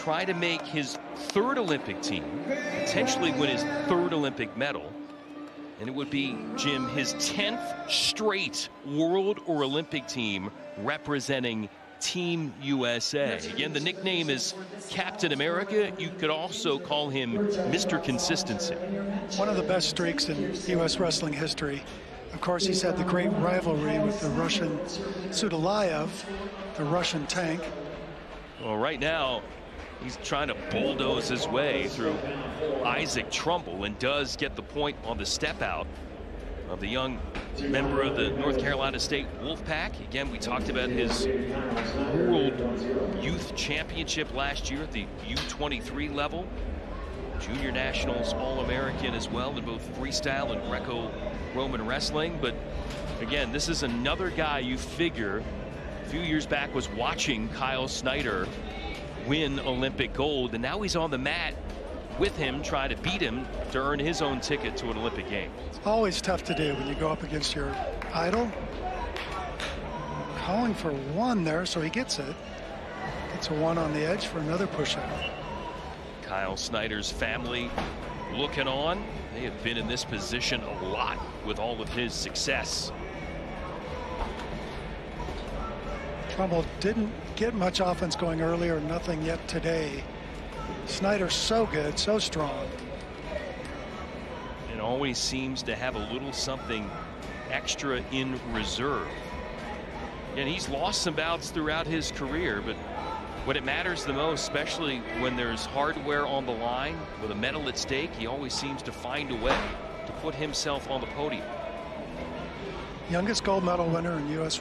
try to make his third Olympic team, potentially win his third Olympic medal. And it would be, Jim, his 10th straight world or Olympic team representing Team USA. Again, the nickname is Captain America. You could also call him Mr. Consistency. One of the best streaks in U.S. wrestling history. Of course, he's had the great rivalry with the Russian Sadulaev, the Russian tank. Well, right now, he's trying to bulldoze his way through Isaac Trumble and does get the point on the step out of the young member of the North Carolina State Wolfpack. Again, we talked about his World Youth Championship last year at the U23 level. Junior Nationals All-American as well in both freestyle and Greco-Roman wrestling. But again, this is another guy you figure a few years back was watching Kyle Snyder win Olympic gold, and now he's on the mat with him, trying to beat him to earn his own ticket to an Olympic game. It's always tough to do when you go up against your idol. Calling for one there, so he gets it. Gets a one on the edge for another push out. Kyle Snyder's family looking on. They have been in this position a lot with all of his success. Trumble didn't get much offense going earlier, nothing yet today. Snyder's so good, so strong. And always seems to have a little something extra in reserve. And he's lost some bouts throughout his career, but when it matters the most, especially when there's hardware on the line with a medal at stake, he always seems to find a way to put himself on the podium. Youngest gold medal winner in U.S.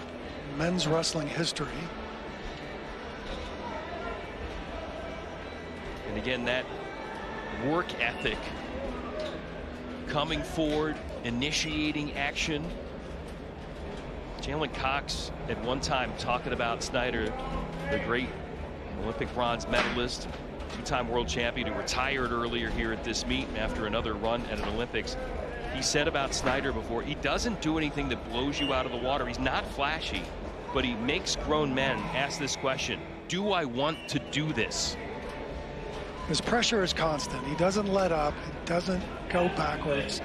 men's wrestling history. Again, that work ethic coming forward, initiating action. J'den Cox at one time talking about Snyder, the great Olympic bronze medalist, two-time world champion who retired earlier here at this meet after another run at an Olympics. He said about Snyder before, he doesn't do anything that blows you out of the water. He's not flashy, but he makes grown men ask this question, do I want to do this? His pressure is constant. He doesn't let up. He doesn't go backwards.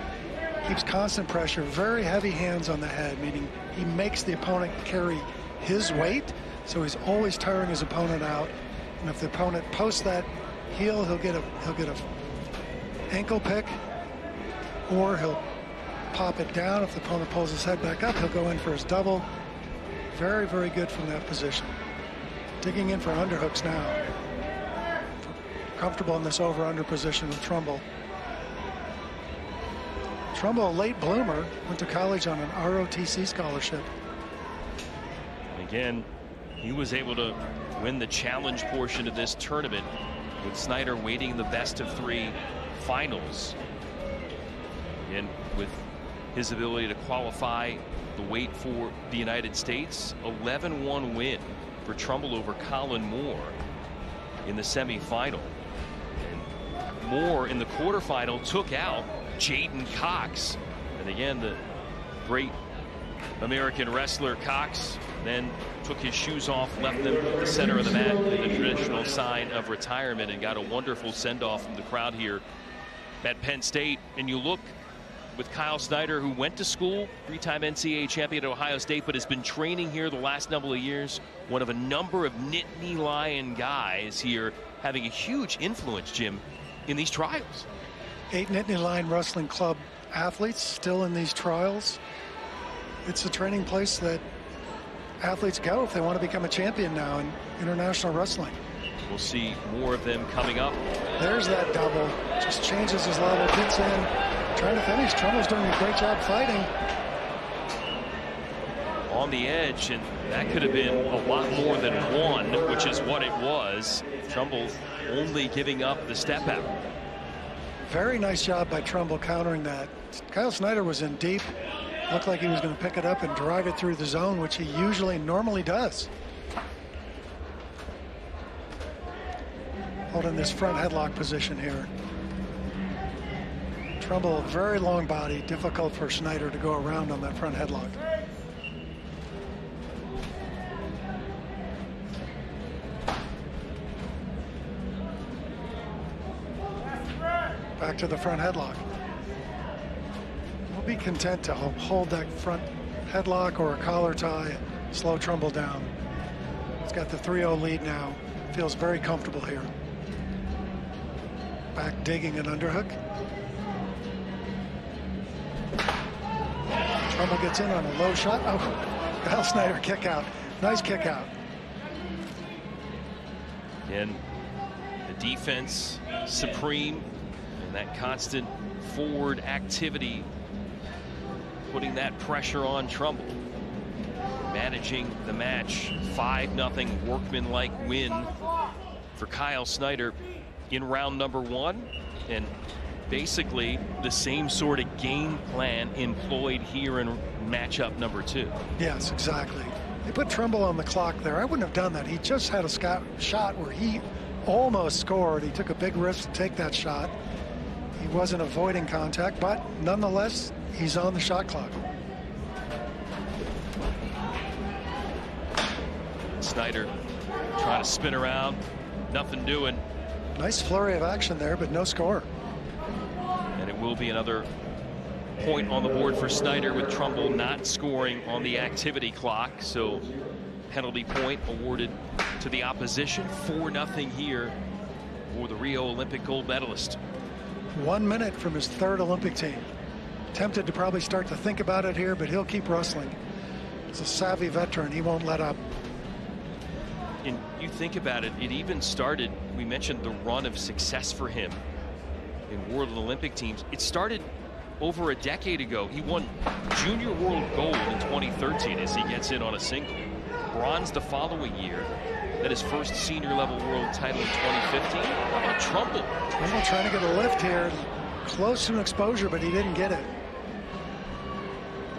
Keeps constant pressure. Very heavy hands on the head, meaning he makes the opponent carry his weight. So he's always tiring his opponent out. And if the opponent posts that heel, he'll get a he'll get a ankle pick, or he'll pop it down. If the opponent pulls his head back up, he'll go in for his double. Very, very good from that position. Digging in for underhooks now comfortable in this over-under position with Trumble. Trumble, a late bloomer, went to college on an ROTC scholarship. Again, he was able to win the challenge portion of this tournament with Snyder waiting the best of three finals. And with his ability to qualify the weight for the United States, 11-1 win for Trumble over Colin Moore in the semifinal. Moore in the quarterfinal took out J'den Cox. And again, the great American wrestler Cox then took his shoes off, left them at the center of the mat in the traditional sign of retirement and got a wonderful send-off from the crowd here at Penn State. And you look with Kyle Snyder, who went to school, three-time NCAA champion at Ohio State, but has been training here the last number of years. One of a number of Nittany Lion guys here having a huge influence, Jim, in these trials. Eight Nittany Lion Wrestling Club athletes still in these trials. It's a training place that athletes go if they want to become a champion now in international wrestling. We'll see more of them coming up. There's that double. Just changes his level, gets in, trying to finish. Trumble's doing a great job fighting. On the edge, and that could have been a lot more than one, which is what it was. Trumble only giving up the step out. Very nice job by Trumble countering that. Kyle Snyder was in deep. Looked like he was going to pick it up and drive it through the zone, which he usually normally does. Holding this front headlock position here. Trumble, very long body, difficult for Snyder to go around on that front headlock. Back to the front headlock. We'll be content to hold that front headlock or a collar tie, slow Trumble down. He's got the 3-0 lead now. Feels very comfortable here. Back digging an underhook. Trumble gets in on a low shot. Oh, Kyle Snyder kick out. Nice kick out. And the defense supreme and that constant forward activity putting that pressure on Trumble. Managing the match. 5-0 workman-like win for Kyle Snyder in round number one. And basically the same sort of game plan employed here in matchup number two. Yes, exactly. They put Trumble on the clock there. I wouldn't have done that. He just had a shot where he almost scored. He took a big risk to take that shot. He wasn't avoiding contact, but nonetheless, he's on the shot clock. Snyder trying to spin around, nothing doing. Nice flurry of action there, but no score. Will be another point on the board for Snyder with Trumble not scoring on the activity clock. So penalty point awarded to the opposition. 4 nothing here for the Rio Olympic gold medalist. One minute from his third Olympic team. Tempted to probably start to think about it here, but he'll keep wrestling. He's a savvy veteran. He won't let up. And you think about it, it even started, we mentioned the run of success for him in World Olympic teams. It started over a decade ago. He won junior world gold in 2013 as he gets in on a single. Bronze the following year. At his first senior level world title in 2015. How about Trumble? Trumble trying to get a lift here. Close to an exposure, but he didn't get it.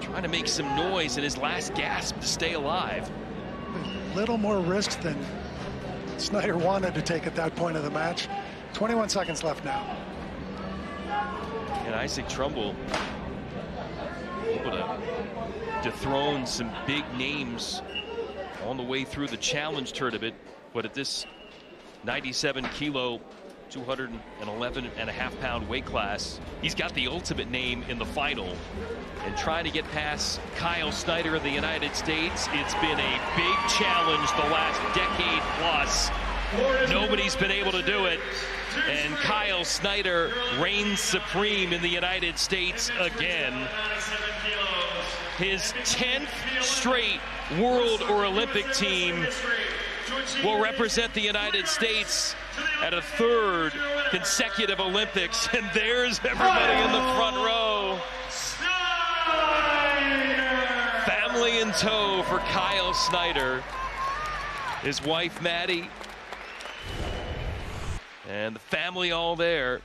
Trying to make some noise in his last gasp to stay alive. A little more risk than Snyder wanted to take at that point of the match. 21 seconds left now. And Isaac Trumble able to dethrone some big names on the way through the challenge tournament. But at this 97 kilo 211 and a half pound weight class. He's got the ultimate name in the final. And trying to get past Kyle Snyder of the United States, it's been a big challenge the last decade plus. Nobody's been able to do it. And Kyle Snyder reigns supreme in the United States again. His 10th straight world or Olympic team will represent the United States at a third consecutive Olympics. And there's everybody in the front row. Family in tow for Kyle Snyder. His wife, Maddie. And the family all there.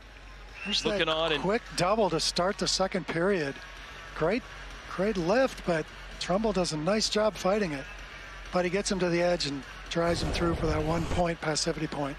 There's looking on and quick double to start the second period. Great, great lift, but Trumble does a nice job fighting it. But he gets him to the edge and drives him through for that one point passivity point.